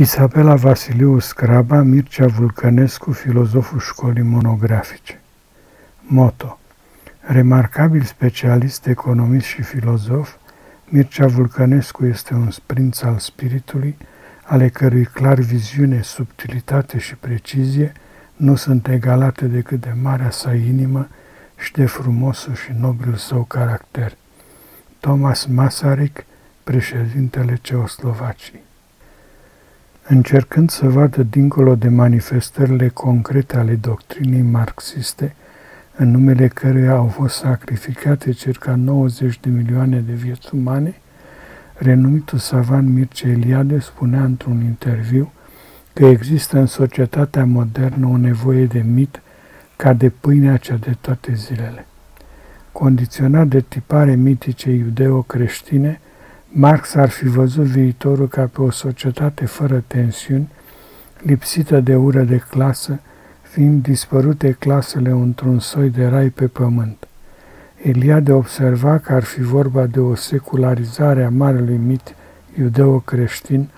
Isabela Vasiliu Scraba, Mircea Vulcănescu, filozoful școlii monografice. Moto Remarcabil specialist, economist și filozof, Mircea Vulcănescu este un prinț al spiritului, ale cărui clar viziune, subtilitate și precizie nu sunt egalate decât de marea sa inimă și de frumosul și nobil său caracter. Thomas Masaryk, președintele Ceoslovaciei. Încercând să vadă dincolo de manifestările concrete ale doctrinei marxiste, în numele căruia au fost sacrificate circa 90 de milioane de vieți umane, renumitul savan Mircea Eliade spunea într-un interviu că există în societatea modernă o nevoie de mit ca de pâinea cea de toate zilele. Condiționat de tipare mitice iudeo-creștine, Marx ar fi văzut viitorul ca pe o societate fără tensiuni, lipsită de ură de clasă, fiind dispărute clasele într-un soi de rai pe pământ. Eliade observa că ar fi vorba de o secularizare a marelui mit iudeo-creștin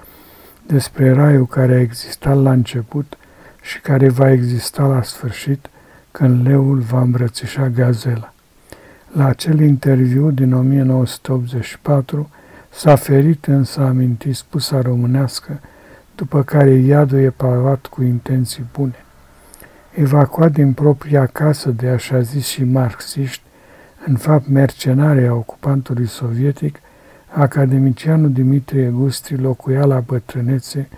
despre raiul care a existat la început și care va exista la sfârșit, când leul va îmbrățișa gazela. La acel interviu din 1984, S-a ferit însă aminti spusa românească, după care iadul e pavat cu intenții bune. Evacuat din propria casă de așa zis și marxiști, în fapt mercenare a ocupantului sovietic, academicianul Dimitrie Gustri locuia la bătrânețe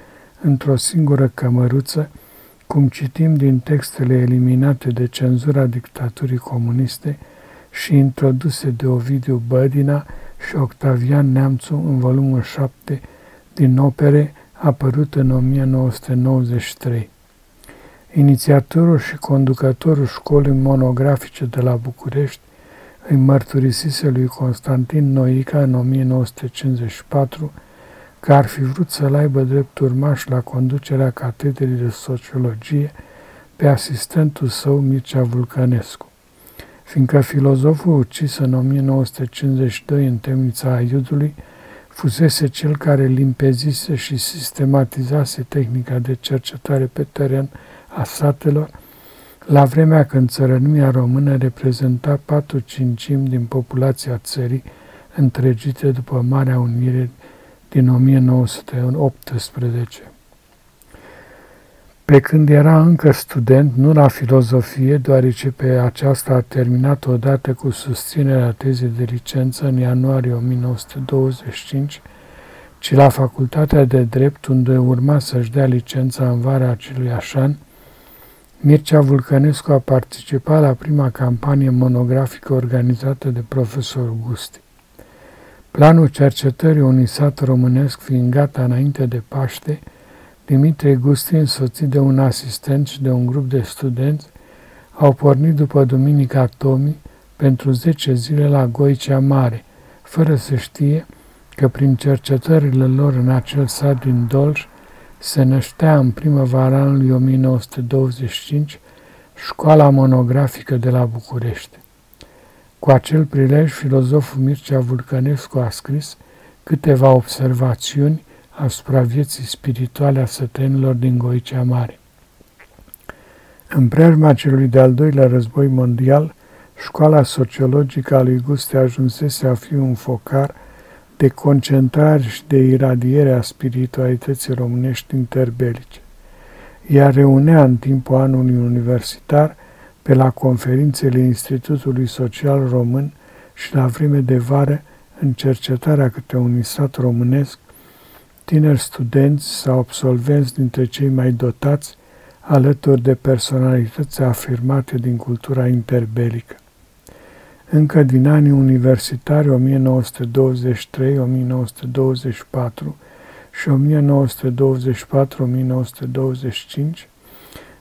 într-o singură cămăruță, cum citim din textele eliminate de cenzura dictaturii comuniste și introduse de Ovidiu Bădina, și Octavian Neamțu în volumul 7 din opere apărut în 1993. Inițiatorul și conducătorul școlii monografice de la București îi mărturisise lui Constantin Noica în 1954 că ar fi vrut să-l aibă drept urmaș la conducerea catedrei de sociologie pe asistentul său Mircea Vulcănescu fiindcă filozoful ucis în 1952 în temnița Aiudului fusese cel care limpezise și sistematizase tehnica de cercetare pe teren a satelor, la vremea când țărănimia română reprezenta 4 cincimi din populația țării întregite după Marea Unire din 1918. Pe când era încă student, nu la filozofie, deoarece pe aceasta a terminat odată cu susținerea tezei de licență în ianuarie 1925, ci la facultatea de drept, unde urma să-și dea licența în vara acelui așan, Mircea Vulcănescu a participat la prima campanie monografică organizată de profesor Gusti. Planul cercetării unui sat românesc fiind gata înainte de Paște, Dimitrie Gusti, însoțit de un asistent și de un grup de studenți, au pornit după Duminica Tomi pentru 10 zile la Goicea Mare, fără să știe că prin cercetările lor în acel sat din Dolj se năștea în primăvara anului 1925 școala monografică de la București. Cu acel prilej, filozoful Mircea Vulcănescu a scris câteva observațiuni asupra vieții spirituale a sătenilor din Goicea Mare. În preajma celui de-al doilea război mondial, școala sociologică a lui Guste ajunsese a fi un focar de concentrare și de iradiere a spiritualității românești interbelice. Ea reunea în timpul anului universitar pe la conferințele Institutului Social Român și la vreme de vară în cercetarea câte unui sat românesc tineri studenți sau absolvenți dintre cei mai dotați, alături de personalități afirmate din cultura interbelică. Încă din anii universitari 1923, 1924 și 1924-1925,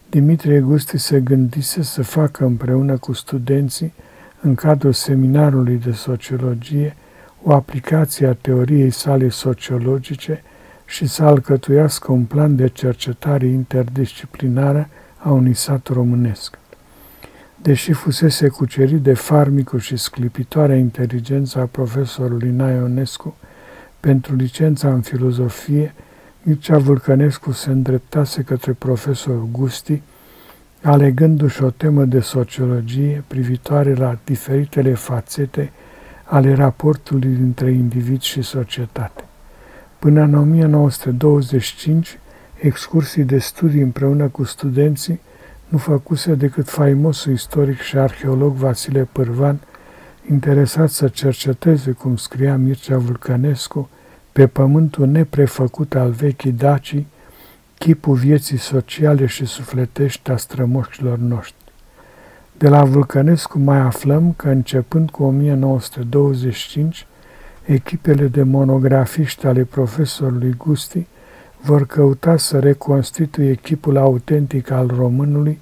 Dimitrie Gusti se gândise să facă împreună cu studenții, în cadrul seminarului de sociologie, o aplicație a teoriei sale sociologice și să alcătuiască un plan de cercetare interdisciplinară a unui sat românesc. Deși fusese cucerit de farmicul și sclipitoarea inteligență a profesorului Naionescu pentru licența în filozofie, Mircea Vulcănescu se îndreptase către profesorul Gusti, alegându-și o temă de sociologie privitoare la diferitele fațete ale raportului dintre individ și societate. Până în 1925, excursii de studii împreună cu studenții nu făcuse decât faimosul istoric și arheolog Vasile Pârvan, interesat să cerceteze, cum scria Mircea Vulcănescu, pe pământul neprefăcut al vechii dacii, chipul vieții sociale și sufletești a strămoșilor noștri. De la Vulcănescu mai aflăm că începând cu 1925, echipele de monografiști ale profesorului Gusti vor căuta să reconstituie echipul autentic al românului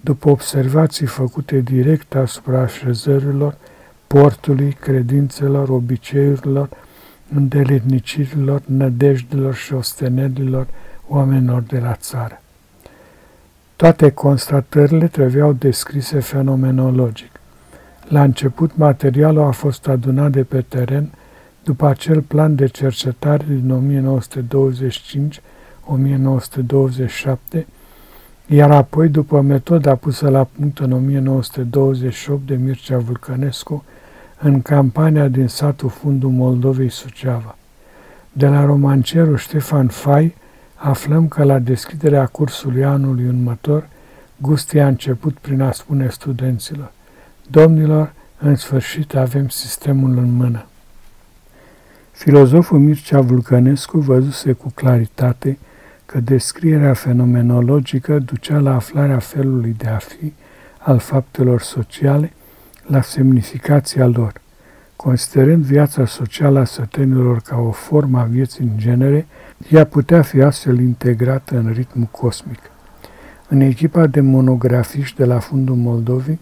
după observații făcute direct asupra așezărilor, portului, credințelor, obiceiurilor, îndeletnicirilor, nădejdelor și ostenerilor oamenilor de la țară. Toate constatările trebuiau descrise fenomenologic. La început, materialul a fost adunat de pe teren după acel plan de cercetare din 1925-1927, iar apoi după metoda pusă la punct în 1928 de Mircea Vulcănescu în campania din satul fundul Moldovei Suceava. De la romancerul Ștefan Fai aflăm că la deschiderea cursului anului următor, Gusti a început prin a spune studenților, Domnilor, în sfârșit avem sistemul în mână. Filozoful Mircea Vulcănescu văzuse cu claritate că descrierea fenomenologică ducea la aflarea felului de a fi al faptelor sociale, la semnificația lor. Considerând viața socială a sătenilor ca o formă a vieții în genere, ea putea fi astfel integrată în ritmul cosmic. În echipa de monografiști de la fundul Moldovii,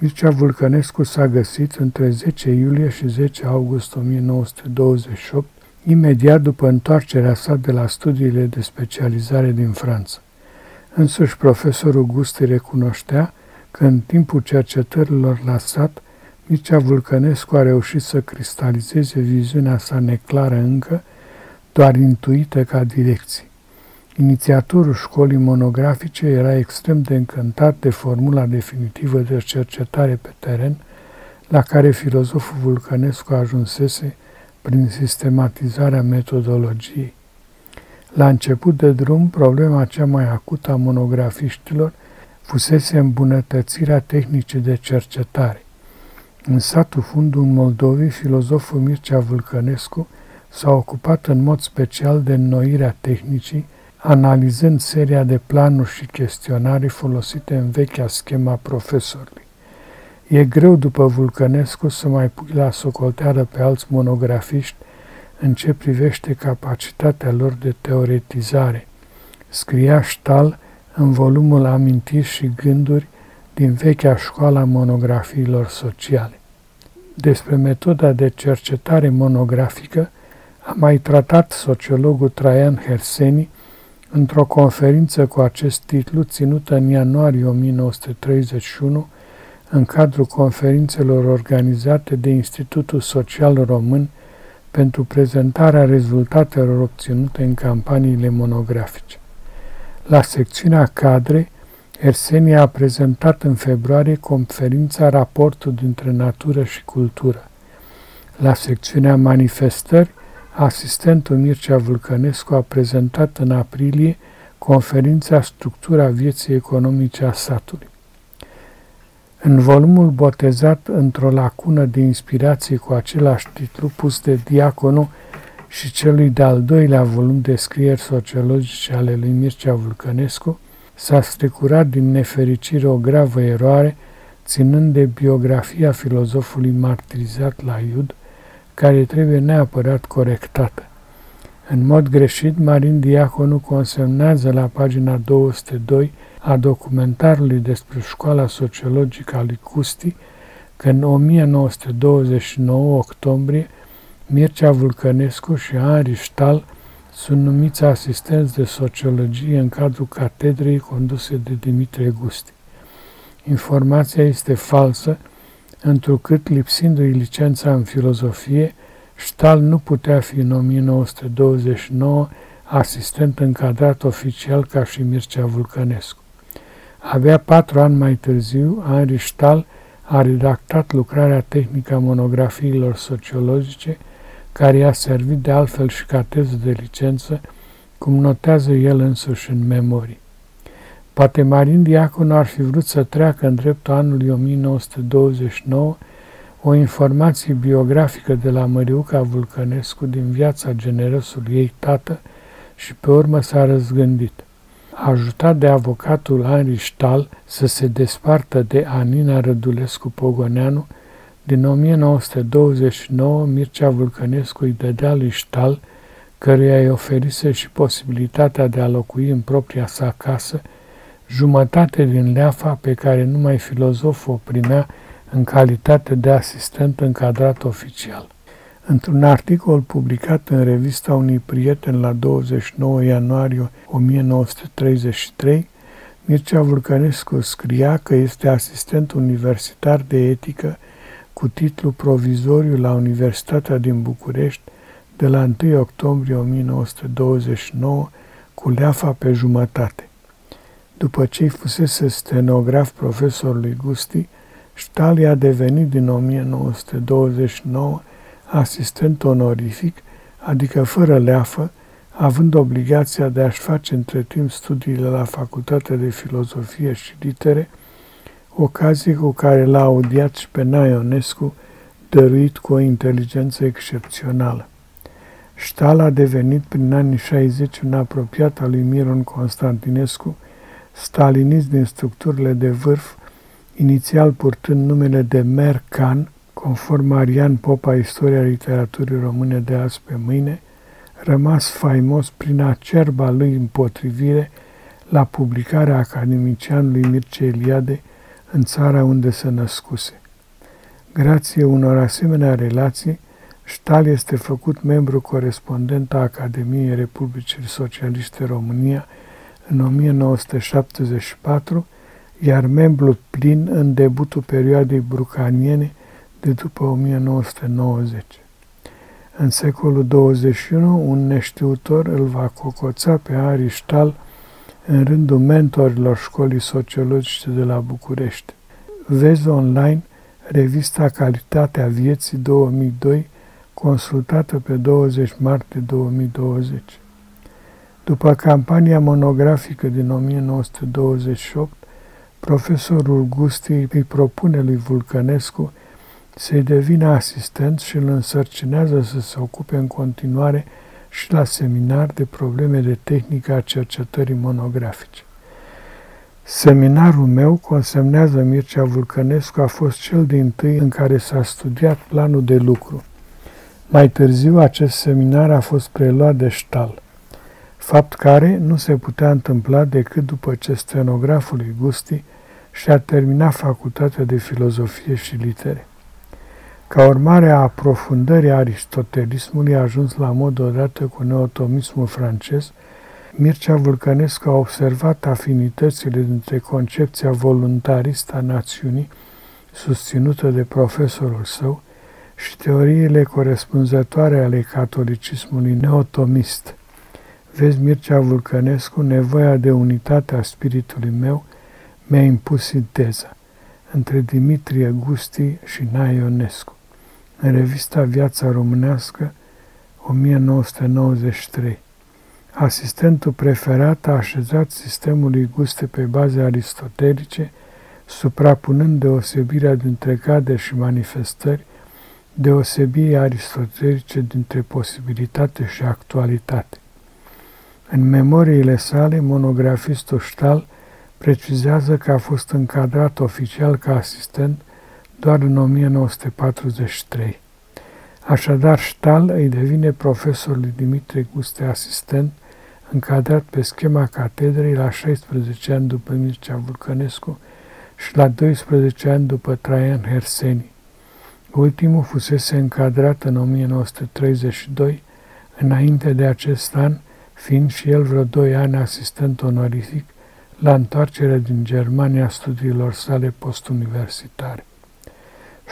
Mircea Vulcănescu s-a găsit între 10 iulie și 10 august 1928, imediat după întoarcerea sa de la studiile de specializare din Franța. Însuși profesorul Gusti recunoștea că în timpul cercetărilor la sat, Mircea Vulcănescu a reușit să cristalizeze viziunea sa neclară încă, doar intuită ca direcție. Inițiatorul școlii monografice era extrem de încântat de formula definitivă de cercetare pe teren, la care filozoful Vulcănescu ajunsese prin sistematizarea metodologiei. La început de drum, problema cea mai acută a monografiștilor fusese îmbunătățirea tehnicii de cercetare. În satul fundul Moldovii, filozoful Mircea Vulcănescu s-a ocupat în mod special de înnoirea tehnicii, analizând seria de planuri și chestionare folosite în vechea schema profesorului. E greu după Vulcănescu să mai pui la socoteală pe alți monografiști în ce privește capacitatea lor de teoretizare. Scria Stal în volumul Amintiri și gânduri din vechea școală a monografiilor sociale. Despre metoda de cercetare monografică a mai tratat sociologul Traian Herseni într-o conferință cu acest titlu ținută în ianuarie 1931 în cadrul conferințelor organizate de Institutul Social Român pentru prezentarea rezultatelor obținute în campaniile monografice. La secțiunea cadre, Ersenia a prezentat în februarie conferința Raportul dintre natură și cultură. La secțiunea manifestări, asistentul Mircea Vulcănescu a prezentat în aprilie conferința Structura vieții economice a satului. În volumul botezat într-o lacună de inspirație cu același titlu pus de diaconul și celui de-al doilea volum de scrieri sociologice ale lui Mircea Vulcănescu, s-a strecurat din nefericire o gravă eroare, ținând de biografia filozofului martirizat la Iud, care trebuie neapărat corectată. În mod greșit, Marin Diaconu consemnează la pagina 202 a documentarului despre școala sociologică a lui Custi că în 1929 octombrie Mircea Vulcănescu și Henri Stal sunt numiți asistenți de sociologie în cadrul catedrei conduse de Dimitrie Gusti. Informația este falsă, întrucât, lipsindu-i licența în filozofie, Stal nu putea fi în 1929 asistent încadrat oficial ca și Mircea Vulcănescu. Abia patru ani mai târziu, Henri Stahl a redactat lucrarea tehnică a monografiilor sociologice, care i-a servit de altfel și ca teză de licență, cum notează el însuși în memorii. Poate Marin Diaconu ar fi vrut să treacă în dreptul anului 1929 o informație biografică de la Măriuca Vulcănescu din viața generosului ei tată și pe urmă s-a răzgândit. Ajutat de avocatul Henri Stahl să se despartă de Anina Rădulescu Pogoneanu, din 1929 Mircea Vulcănescu îi dădea lui Stahl, căruia îi oferise și posibilitatea de a locui în propria sa casă, jumătate din leafa pe care numai filozoful o primea în calitate de asistent încadrat oficial. Într-un articol publicat în revista unui prieten la 29 ianuarie 1933, Mircea Vulcănescu scria că este asistent universitar de etică cu titlu provizoriu la Universitatea din București de la 1 octombrie 1929 cu leafa pe jumătate. După ce îi fusese stenograf profesorului Gusti, Stali a devenit din 1929 asistent onorific, adică fără leafă, având obligația de a-și face între timp studiile la Facultatea de Filozofie și Litere, ocazie cu care l-a audiat și pe Naionescu, dăruit cu o inteligență excepțională. Ștal a devenit prin anii 60 un apropiat al lui Miron Constantinescu, stalinist din structurile de vârf, inițial purtând numele de Mercan, conform Marian Popa Istoria literaturii române de azi pe mâine, rămas faimos prin acerba lui împotrivire la publicarea academicianului Mircea Eliade în țara unde se născuse. Grație unor asemenea relații, Ștal este făcut membru corespondent a Academiei Republicii Socialiste România în 1974, iar membru plin în debutul perioadei brucaniene de după 1990. În secolul 21, un neștiutor îl va cocoța pe Aristal în rândul mentorilor școlii sociologice de la București. Vezi online revista Calitatea Vieții 2002, consultată pe 20 martie 2020. După campania monografică din 1928, profesorul Gusti îi propune lui Vulcănescu să-i devină asistent și îl însărcinează să se ocupe în continuare și la seminar de probleme de tehnică a cercetării monografice. Seminarul meu, consemnează Mircea Vulcănescu, a fost cel din tâi în care s-a studiat planul de lucru. Mai târziu, acest seminar a fost preluat de Stal, fapt care nu se putea întâmpla decât după ce stenograful lui Gusti și-a terminat facultatea de filozofie și litere. Ca urmare a aprofundării aristotelismului a ajuns la mod odată cu neotomismul francez, Mircea Vulcănescu a observat afinitățile dintre concepția voluntaristă a națiunii, susținută de profesorul său, și teoriile corespunzătoare ale catolicismului neotomist. Vezi, Mircea Vulcănescu, nevoia de unitate a spiritului meu mi-a impus sinteza între Dimitrie Gusti și Naionescu în revista Viața Românească 1993. Asistentul preferat a așezat sistemul lui Guste pe baze aristotelice, suprapunând deosebirea dintre cade și manifestări, deosebiri aristotelice dintre posibilitate și actualitate. În memoriile sale, monografistul Stahl precizează că a fost încadrat oficial ca asistent doar în 1943. Așadar, Stahl îi devine profesorului Dimitrie Guste asistent, încadrat pe schema catedrei la 16 ani după Mircea Vulcănescu și la 12 ani după Traian Herseni. Ultimul fusese încadrat în 1932, înainte de acest an, fiind și el vreo doi ani asistent onorific la întoarcerea din Germania studiilor sale postuniversitare.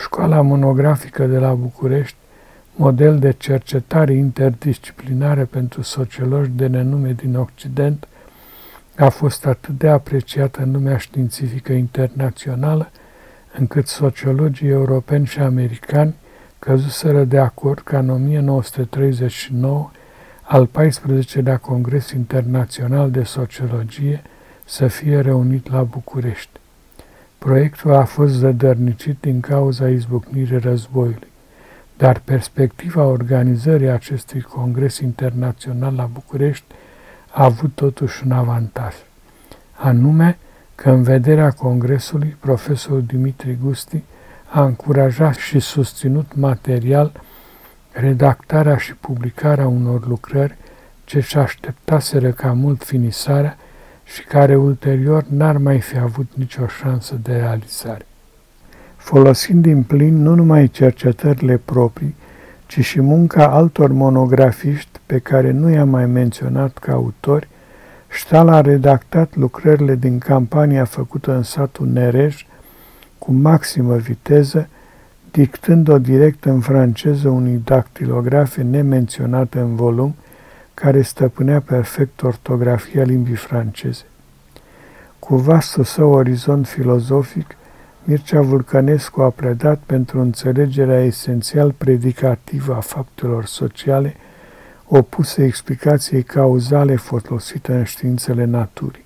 Școala monografică de la București model de cercetare interdisciplinară pentru sociologi de nenume din Occident, a fost atât de apreciată în lumea științifică internațională, încât sociologii europeni și americani căzuseră de acord ca în 1939 al 14-lea Congres Internațional de Sociologie să fie reunit la București. Proiectul a fost zădărnicit din cauza izbucnirii războiului, dar perspectiva organizării acestui Congres Internațional la București a avut totuși un avantaj, anume că în vederea Congresului, profesorul Dimitri Gusti a încurajat și susținut material redactarea și publicarea unor lucrări ce și așteptaseră ca mult finisarea și care ulterior n-ar mai fi avut nicio șansă de realizare. Folosind din plin nu numai cercetările proprii, ci și munca altor monografiști pe care nu i-am mai menționat ca autori, Ștal a redactat lucrările din campania făcută în satul Nerej cu maximă viteză, dictând-o direct în franceză unui dactilografe nemenționată în volum, care stăpânea perfect ortografia limbii franceze. Cu vastul său orizont filozofic, Mircea Vulcănescu a predat pentru înțelegerea esențial predicativă a faptelor sociale, opusă explicației cauzale folosite în științele naturii.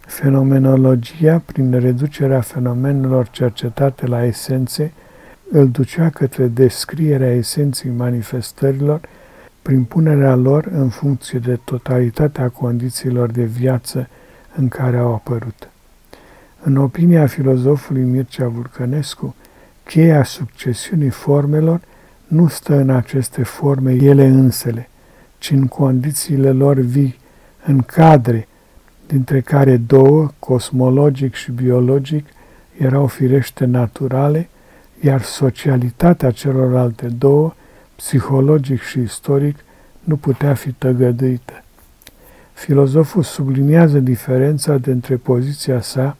Fenomenologia, prin reducerea fenomenelor cercetate la esențe, îl ducea către descrierea esenței manifestărilor prin punerea lor în funcție de totalitatea condițiilor de viață în care au apărut. În opinia filozofului Mircea Vulcănescu, cheia succesiunii formelor nu stă în aceste forme ele însele, ci în condițiile lor vii, în cadre, dintre care două, cosmologic și biologic, erau firește naturale, iar socialitatea celorlalte două, psihologic și istoric, nu putea fi tăgăduită. Filozoful subliniază diferența dintre poziția sa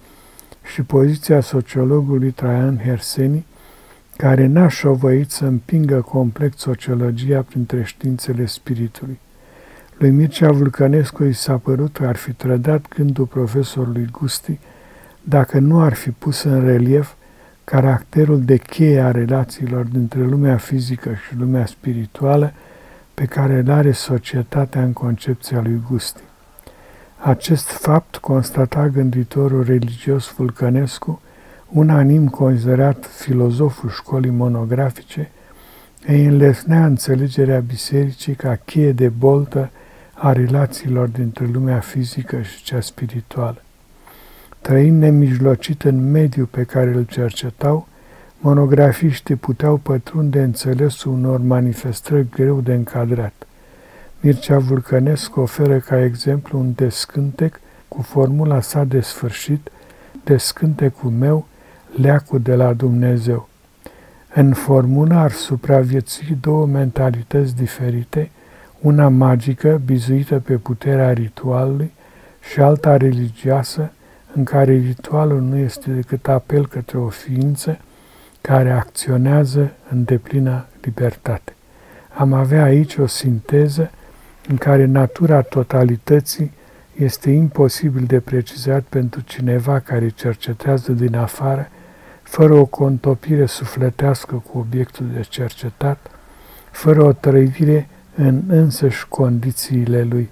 și poziția sociologului Traian Herseni, care n-a șovăit să împingă complet sociologia printre științele spiritului. Lui Mircea Vulcănescu i s-a părut că ar fi trădat gândul profesorului Gusti dacă nu ar fi pus în relief caracterul de cheie a relațiilor dintre lumea fizică și lumea spirituală pe care îl are societatea în concepția lui Gusti. Acest fapt constata gânditorul religios Vulcănescu, unanim considerat filozoful școlii monografice, îi înlesnea înțelegerea bisericii ca cheie de boltă a relațiilor dintre lumea fizică și cea spirituală. Trăind nemijlocit în mediul pe care îl cercetau, monografiștii puteau pătrunde înțelesul unor manifestări greu de încadrat. Mircea Vulcănescu oferă ca exemplu un descântec cu formula sa de sfârșit, descântecul meu, leacul de la Dumnezeu. În formulă ar supraviețui două mentalități diferite, una magică, bizuită pe puterea ritualului, și alta religioasă, în care ritualul nu este decât apel către o ființă care acționează în deplină libertate. Am avea aici o sinteză în care natura totalității este imposibil de precizat pentru cineva care cercetează din afară, fără o contopire sufletească cu obiectul de cercetat, fără o trăire în însăși condițiile lui.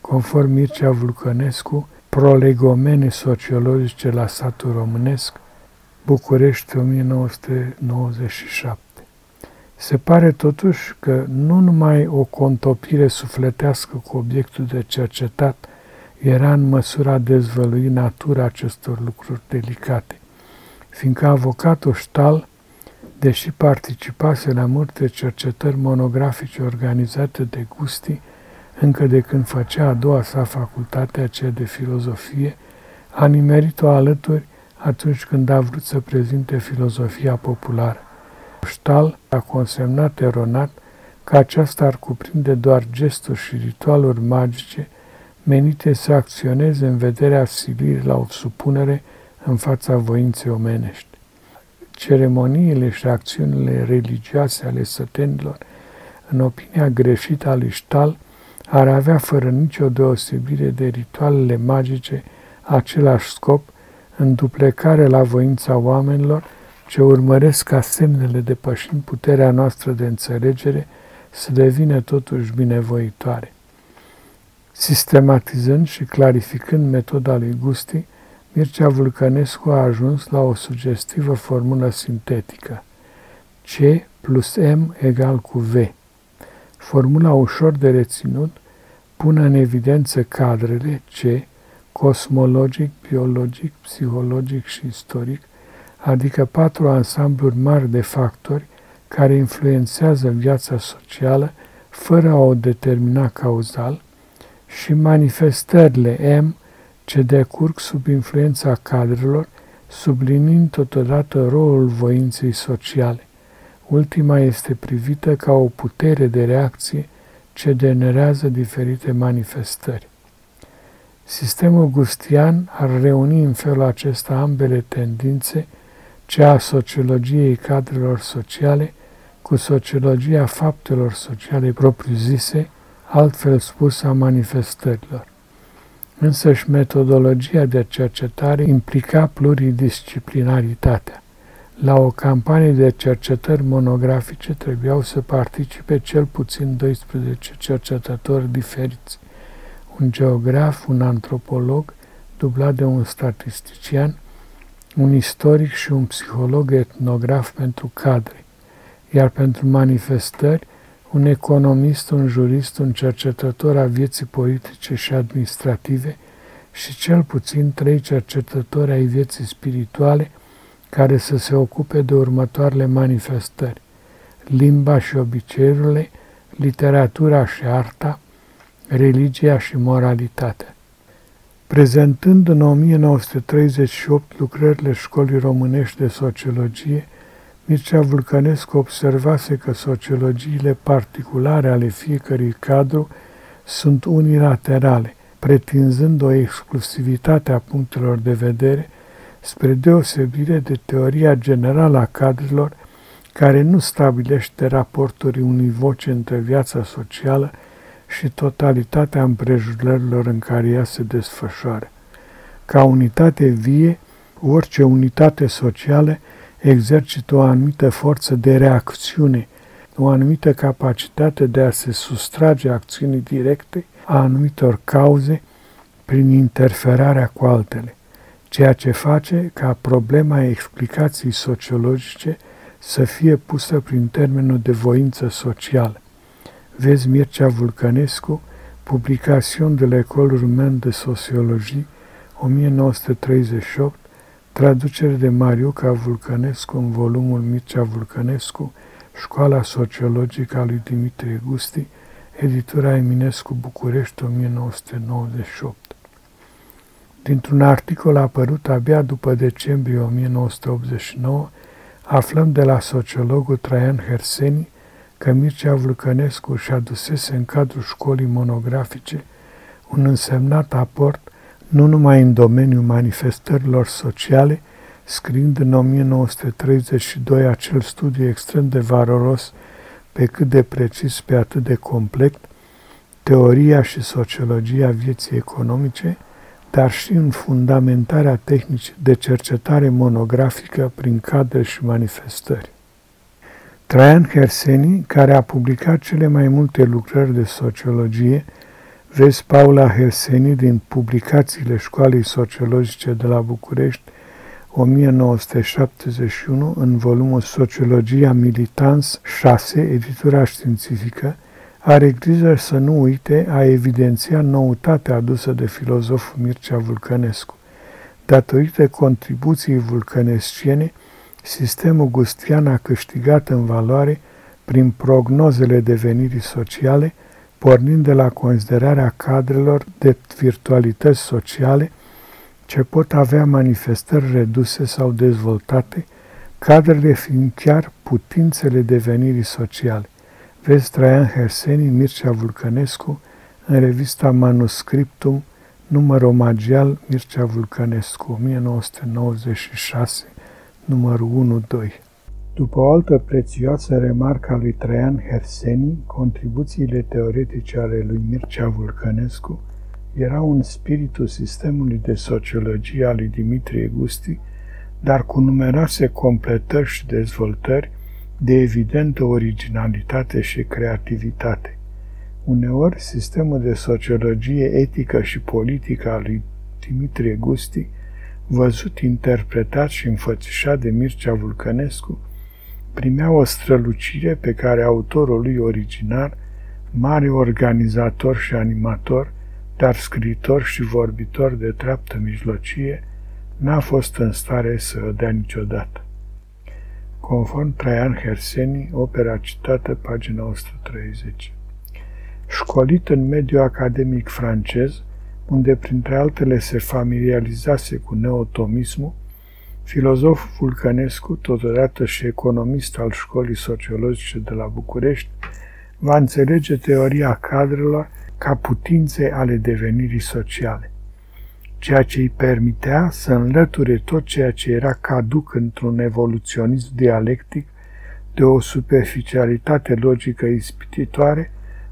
Conform Mircea Vulcănescu, prolegomene sociologice la satul românesc, București 1997. Se pare totuși că nu numai o contopire sufletească cu obiectul de cercetat era în măsura dezvălui natura acestor lucruri delicate, fiindcă avocatul Stal, deși participase la multe cercetări monografice organizate de Gusti, încă de când făcea a doua sa facultate, aceea de filozofie, a nimerit-o alături atunci când a vrut să prezinte filozofia populară. Stal a consemnat eronat că aceasta ar cuprinde doar gesturi și ritualuri magice menite să acționeze în vederea silirii la o supunere în fața voinței omenești. Ceremoniile și acțiunile religioase ale sătenilor în opinia greșită a lui Stahl, ar avea fără nicio deosebire de ritualele magice același scop, în duplecare la voința oamenilor ce urmăresc ca semnele depășind puterea noastră de înțelegere să devină totuși binevoitoare. Sistematizând și clarificând metoda lui Gusti, Mircea Vulcănescu a ajuns la o sugestivă formulă sintetică. C plus M egal cu V. Formula ușor de reținut pune în evidență cadrele C, cosmologic, biologic, psihologic și istoric, adică patru ansambluri mari de factori care influențează viața socială fără a o determina cauzal și manifestările M ce decurg sub influența cadrelor, sublinind totodată rolul voinței sociale. Ultima este privită ca o putere de reacție ce generează diferite manifestări. Sistemul gustian ar reuni în felul acesta ambele tendințe, cea a sociologiei cadrelor sociale cu sociologia faptelor sociale propriu-zise, altfel spus a manifestărilor. Însăși metodologia de cercetare implica pluridisciplinaritatea. La o campanie de cercetări monografice trebuiau să participe cel puțin 12 cercetători diferiți, un geograf, un antropolog, dublat de un statistician, un istoric și un psiholog etnograf pentru cadre, iar pentru manifestări, un economist, un jurist, un cercetător a vieții politice și administrative și cel puțin trei cercetători ai vieții spirituale care să se ocupe de următoarele manifestări. Limba și obiceiurile, literatura și arta, religia și moralitatea. Prezentând în 1938 lucrările Școlii Românești de Sociologie, Mircea Vulcănescu observase că sociologiile particulare ale fiecărui cadru sunt unilaterale, pretinzând o exclusivitate a punctelor de vedere, spre deosebire de teoria generală a cadrelor, care nu stabilește raporturi univoce între viața socială și totalitatea împrejurărilor în care ea se desfășoară. Ca unitate vie, orice unitate socială exercită o anumită forță de reacțiune, o anumită capacitate de a se sustrage acțiunii directe a anumitor cauze prin interferarea cu altele, ceea ce face ca problema explicației sociologice să fie pusă prin termenul de voință socială. Vezi Mircea Vulcănescu, Publication de l'École Roumaine de Sociologie, 1938, Traducere de Mariuca Vulcănescu în volumul Mircea Vulcănescu, Școala Sociologică a lui Dimitrie Gusti, editura Eminescu București 1998. Dintr-un articol apărut abia după decembrie 1989, aflăm de la sociologul Traian Herseni că Mircea Vulcănescu și adusese în cadrul școlii monografice un însemnat aport nu numai în domeniul manifestărilor sociale, scriind în 1932 acel studiu extrem de valoros, pe cât de precis, pe atât de complet, teoria și sociologia vieții economice, dar și în fundamentarea tehnicii de cercetare monografică prin cadre și manifestări. Traian Herseni, care a publicat cele mai multe lucrări de sociologie, Vezi Paula Herseni din publicațiile Școalei Sociologice de la București, 1971, în volumul Sociologia Militans 6, editura științifică, are grijă să nu uite a evidenția noutatea adusă de filozoful Mircea Vulcănescu. Datorită contribuției vulcănesciene, sistemul gustian a câștigat în valoare prin prognozele devenirii sociale, pornind de la considerarea cadrelor de virtualități sociale ce pot avea manifestări reduse sau dezvoltate, cadrele fiind chiar putințele devenirii sociale. Vezi Traian Herseni, Mircea Vulcănescu, în revista Manuscriptum, număr omagial Mircea Vulcănescu, 1996, numărul 1-2. După o altă prețioasă remarcă a lui Traian Herseni, contribuțiile teoretice ale lui Mircea Vulcănescu erau un spiritul sistemului de sociologie al lui Dimitrie Gusti, dar cu numeroase completări și dezvoltări de evidentă originalitate și creativitate. Uneori, sistemul de sociologie etică și politică al lui Dimitrie Gusti, văzut, interpretat și înfățișat de Mircea Vulcănescu, primea o strălucire pe care autorul lui original, mare organizator și animator, dar scriitor și vorbitor de treaptă mijlocie, n-a fost în stare să o dea niciodată. Conform Traian Herseni, opera citată, pagina 130. Școlit în mediul academic francez, unde printre altele se familiarizase cu neotomismul, filozoful Vulcănescu, totodată și economist al școlii sociologice de la București, va înțelege teoria cadrelor ca putințe ale devenirii sociale, ceea ce îi permitea să înlăture tot ceea ce era caduc într-un evoluționism dialectic de o superficialitate logică ispititoare,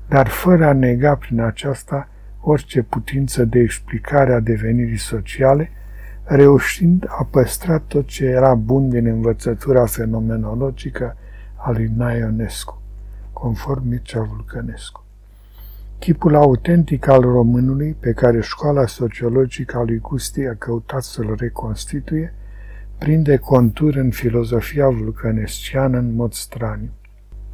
dar fără a nega prin aceasta orice putință de explicare a devenirii sociale, reușind a păstra tot ce era bun din învățătura fenomenologică a lui Naionescu, conform Mircea Vulcănescu. Chipul autentic al românului, pe care școala sociologică a lui Gusti a căutat să-l reconstituie, prinde contur în filozofia vulcanesciană în mod straniu.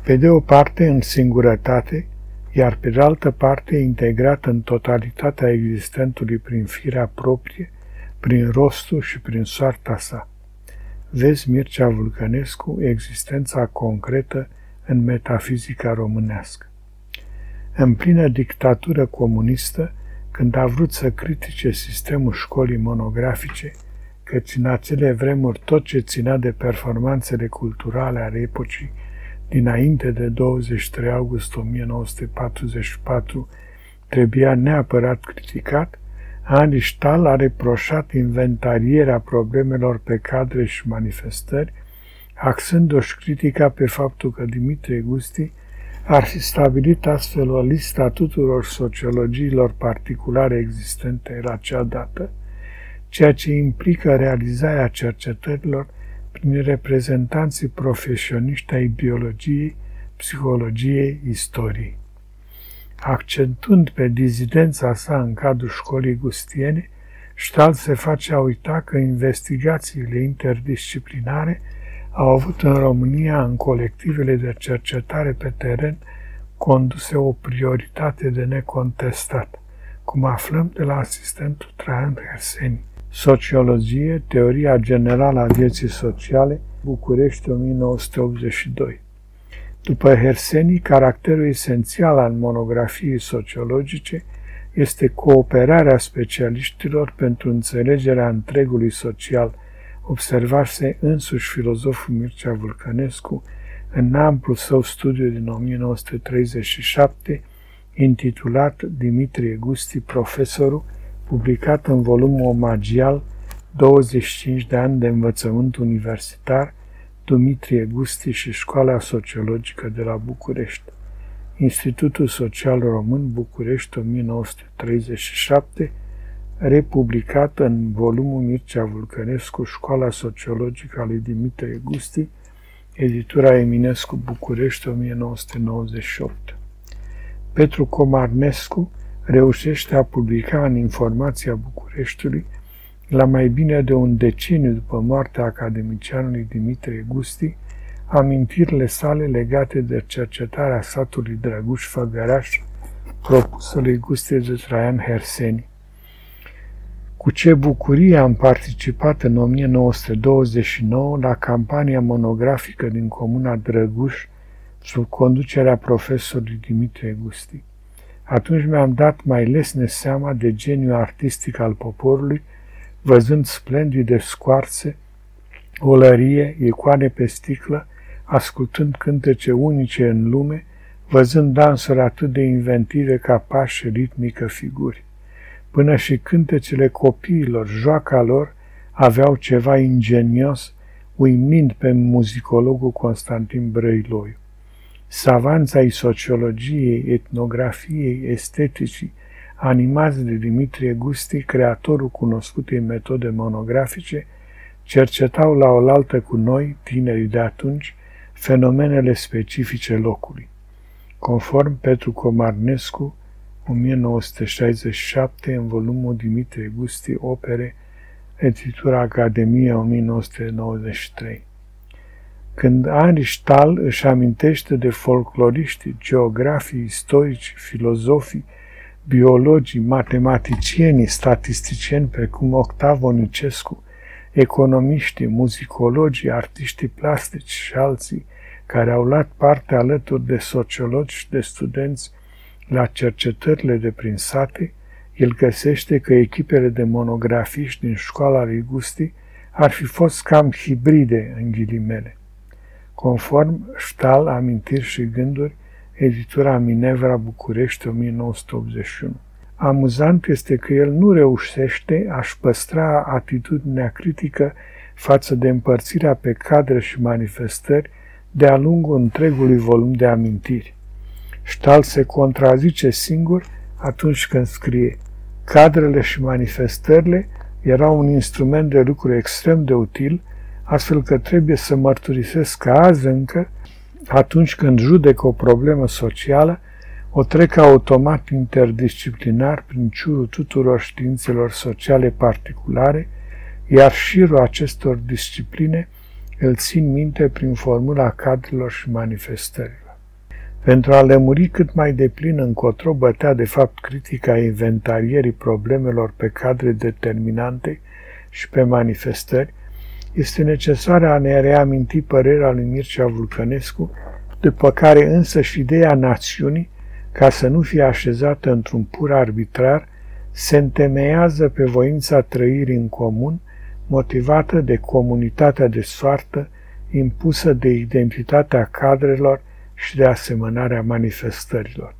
Pe de o parte, în singurătate, iar pe de altă parte, integrat în totalitatea existentului prin firea proprie, prin rostul și prin soarta sa. Vezi Mircea Vulcănescu, existența concretă în metafizica românească. În plină dictatură comunistă, când a vrut să critique sistemul școlii monografice, căci în acele vremuri tot ce ținea de performanțele culturale ale epocii dinainte de 23 august 1944 trebuia neapărat criticat, Stahl a reproșat inventarierea problemelor pe cadre și manifestări, axându-și critica pe faptul că Dimitrie Gusti ar fi stabilit astfel o listă a tuturor sociologiilor particulare existente la cea dată, ceea ce implică realizarea cercetărilor prin reprezentanții profesioniști ai biologiei, psihologiei, istoriei. Accentuând pe dizidența sa în cadrul școlii gustiene, Stahl se face a uita că investigațiile interdisciplinare au avut în România, în colectivele de cercetare pe teren, conduse o prioritate de necontestat, cum aflăm de la asistentul Traian Herseni. Sociologie, teoria generală a vieții sociale, București 1982. După Herseni, caracterul esențial al monografiei sociologice este cooperarea specialiștilor pentru înțelegerea întregului social, observase însuși filozoful Mircea Vulcănescu în amplu său studiu din 1937, intitulat Dimitrie Gusti, profesorul, publicat în volumul omagial 25 de ani de învățământ universitar, Dumitrie Gusti și Școala Sociologică de la București. Institutul Social Român București 1937, republicat în volumul Mircea Vulcănescu, Școala Sociologică a lui Dimitrie Gusti, editura Eminescu București 1998. Petru Comarnescu reușește a publica în Informația Bucureștiului la mai bine de un deceniu după moartea academicianului Dimitrie Gusti, amintirile sale legate de cercetarea satului Drăguș Făgăraș, propusă lui Gusti de Traian Herseni. Cu ce bucurie am participat în 1929 la campania monografică din comuna Drăguș sub conducerea profesorului Dimitrie Gusti. Atunci mi-am dat mai lesne seama de geniul artistic al poporului văzând splendide scoarțe, olărie, icoane pe sticlă, ascultând cântece unice în lume, văzând dansuri atât de inventive ca pași ritmică figuri. Până și cântecele copiilor, joaca lor, aveau ceva ingenios, uimind pe muzicologul Constantin Brăiloiu. Savanța ai sociologiei, etnografiei, esteticii, animați de Dimitrie Gusti, creatorul cunoscutei metode monografice, cercetau la oaltă cu noi, tinerii de atunci, fenomenele specifice locului. Conform Petru Comarnescu, 1967, în volumul Dimitrie Gusti, opere, editura Academie 1993. Când Aristal își amintește de folcloriștii, geografii, istorici, filozofii, biologii, matematicieni, statisticieni precum Octavo Nicescu, economiștii, muzicologii, artiștii plastici și alții, care au luat parte alături de sociologi și de studenți la cercetările de prin sate, el găsește că echipele de monografiști din școala lui Gusti ar fi fost cam hibride, în ghilimele. Conform Ștal, Amintiri și Gânduri, editura Minevra București 1981. Amuzant este că el nu reușește a-și păstra atitudinea critică față de împărțirea pe cadre și manifestări de-a lungul întregului volum de amintiri. Ștal se contrazice singur atunci când scrie Cadrele și manifestările erau un instrument de lucru extrem de util, astfel că trebuie să mărturisesc că azi încă, atunci când judec o problemă socială, o trec automat interdisciplinar prin ciurul tuturor științelor sociale particulare, iar șirul acestor discipline îl țin minte prin formula cadrelor și manifestărilor. Pentru a lămuri cât mai deplin încotro bătea de fapt critica inventarierii problemelor pe cadre determinante și pe manifestări, este necesar a ne reaminti părerea lui Mircea Vulcănescu, după care însă și ideea națiunii, ca să nu fie așezată într-un pur arbitrar, se întemeiază pe voința trăirii în comun, motivată de comunitatea de soartă impusă de identitatea cadrelor și de asemănarea manifestărilor.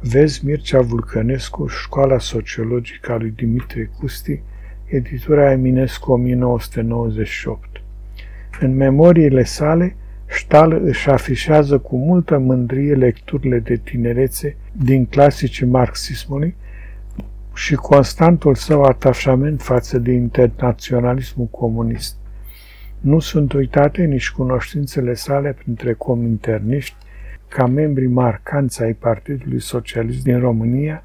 Vezi Mircea Vulcănescu, Școala Sociologică a lui Dimitrie Custi, editura Eminescu 1998. În memoriile sale, Ștal își afișează cu multă mândrie lecturile de tinerețe din clasicii marxismului și constantul său atașament față de internaționalismul comunist. Nu sunt uitate nici cunoștințele sale printre cominterniști, ca membri marcanți ai Partidului Socialist din România,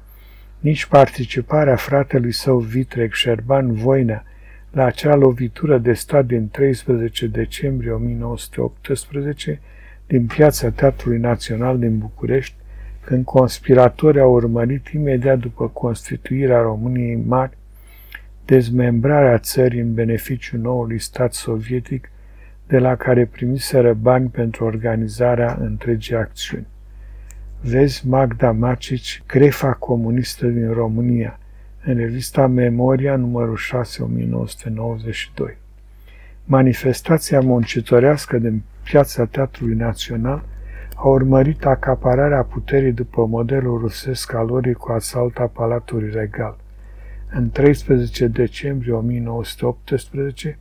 nici participarea fratelui său Vitreg Șerban Voinea la acea lovitură de stat din 13 decembrie 1918 din piața Teatrului Național din București, când conspiratorii au urmărit imediat după constituirea României Mari dezmembrarea țării în beneficiul noului stat sovietic, de la care primiseră bani pentru organizarea întregii acțiuni. Vezi Magda Macici, Grefa comunistă din România, în revista Memoria numărul 6 1992. Manifestația muncitorească din piața Teatrului Național a urmărit acapararea puterii după modelul rusesc al orii cu asalt a Palatului Regal – în 13 decembrie 1918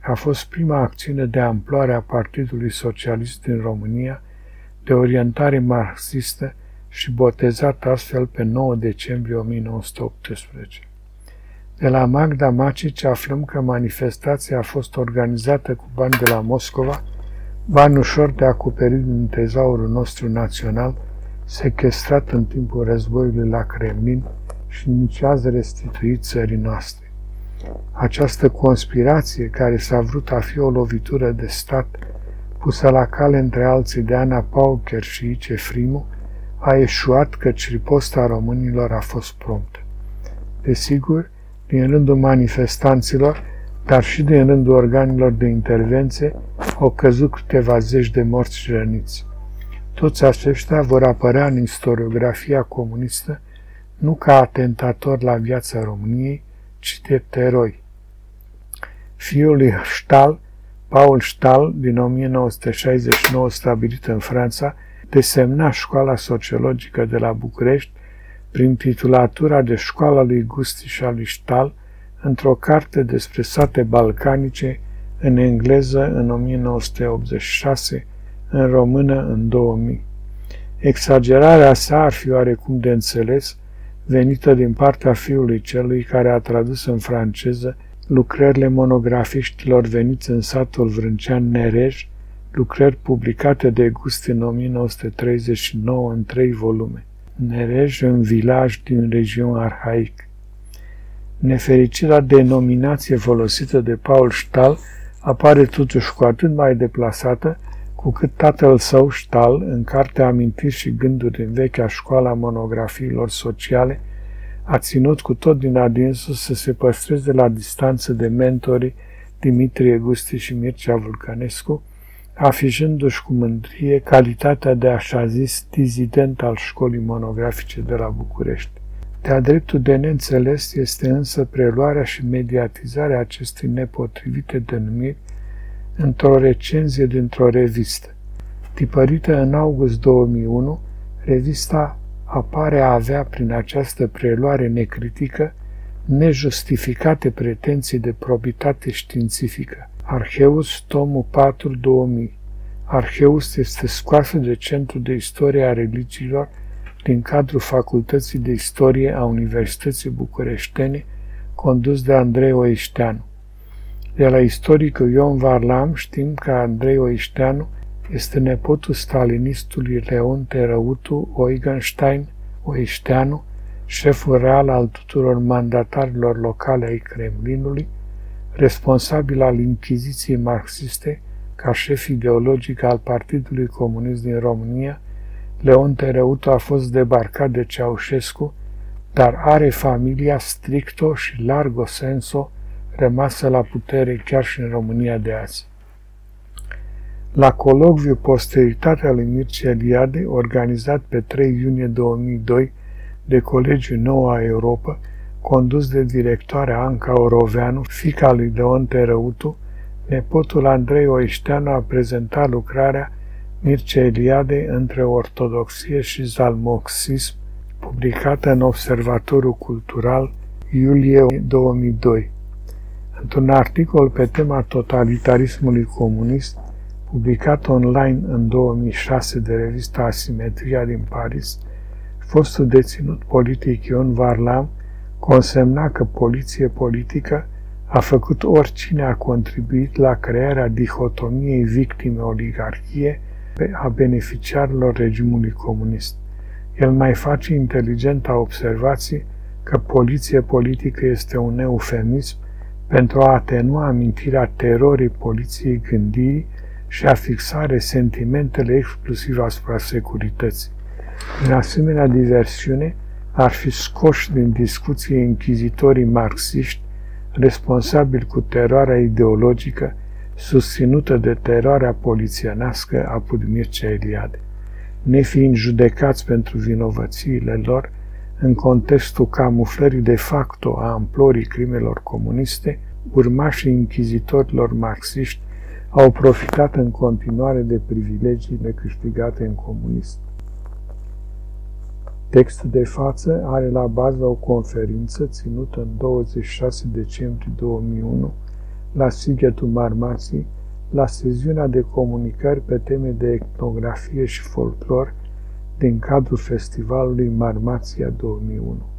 a fost prima acțiune de amploare a Partidului Socialist din România, de orientare marxistă și botezat astfel pe 9 decembrie 1918. De la Magda Macici aflăm că manifestația a fost organizată cu bani de la Moscova, bani ușor de acoperit din tezaurul nostru național, sequestrat în timpul războiului la Kremlin, și nici azi restituit țării noastre. Această conspirație, care s-a vrut a fi o lovitură de stat, pusă la cale între alții de Ana Pauker și Ice Frimu, a eșuat căci riposta românilor a fost promptă. Desigur, din rândul manifestanților, dar și din rândul organelor de intervenție, au căzut câteva zeci de morți și răniți. Toți aceștia vor apărea în istoriografia comunistă nu ca atentator la viața României, ci de eroi. Fiul lui Stahl, Paul Stahl, din 1969 stabilit în Franța, desemna școala sociologică de la București prin titulatura de școala lui Gusti și a lui Stahl într-o carte despre sate balcanice în engleză în 1986, în română în 2000. Exagerarea sa ar fi oarecum de înțeles, venită din partea fiului celui care a tradus în franceză lucrările monografiștilor veniți în satul Vrâncean Nerej, lucrări publicate de Gust în 1939 în trei volume. Nerej în vilaj din regiune arhaic. Nefericirea denominație folosită de Paul Stahl apare totuși cu atât mai deplasată cu cât tatăl său, Stahl, în cartea Amintiri și gânduri în vechea școala monografiilor sociale, a ținut cu tot din adinsul să se păstreze la distanță de mentorii Dimitrie Gusti și Mircea Vulcănescu, afijându-și cu mândrie calitatea de așa zis dizident al școlii monografice de la București. De-a dreptul de neînțeles este însă preluarea și mediatizarea acestei nepotrivite denumiri într-o recenzie dintr-o revistă. Tipărită în august 2001, revista apare a avea prin această preluare necritică nejustificate pretenții de probitate științifică. Arheus, tomul 4, 2000. Arheus este scoasă de Centru de Istorie a Religiilor din cadrul Facultății de Istorie a Universității Bucureștene, condus de Andrei Oișteanu. De la istoricul Ion Varlam știm că Andrei Oișteanu este nepotul stalinistului Leon Terăutu Oigenstein Oișteanu, șeful real al tuturor mandatarilor locale ai Kremlinului, responsabil al Inchiziției marxiste ca șef ideologic al Partidului Comunist din România, Leon Tereutu a fost debarcat de Ceaușescu, dar are familia stricto și largo senso rămasă la putere chiar și în România de azi. La colocviu Posteritatea lui Mircea Eliade, organizat pe 3 iunie 2002 de Colegiul Noua Europa, condus de directoarea Anca Oroveanu, fica lui Leon Terăutu, nepotul Andrei Oișteanu a prezentat lucrarea Mircea Eliade între ortodoxie și zalmoxism, publicată în Observatorul Cultural iulie 2002. Într-un articol pe tema totalitarismului comunist, publicat online în 2006 de revista Asimetria din Paris, fostul deținut politic Ion Varlam consemna că poliție politică a făcut oricine a contribuit la crearea dihotomiei victime-oligarhie a beneficiarilor regimului comunist. El mai face inteligenta observație că poliție politică este un eufemism pentru a atenua amintirea terorii poliției gândirii și a fixa resentimentele exclusiv asupra securității. În asemenea diversiune, ar fi scoși din discuție închizitorii marxiști responsabili cu teroarea ideologică susținută de teroarea polițienească a Pudmircea Eliade. Nefiind judecați pentru vinovățiile lor, în contextul camuflării de facto a amplorii crimelor comuniste, urmașii închizitorilor marxiști au profitat în continuare de privilegiile câștigate în comunism. Textul de față are la bază o conferință ținută în 26 decembrie 2001 la Sighetul Marmații, la seziunea de comunicări pe teme de etnografie și folclor din cadrul Festivalului Marmația 2001.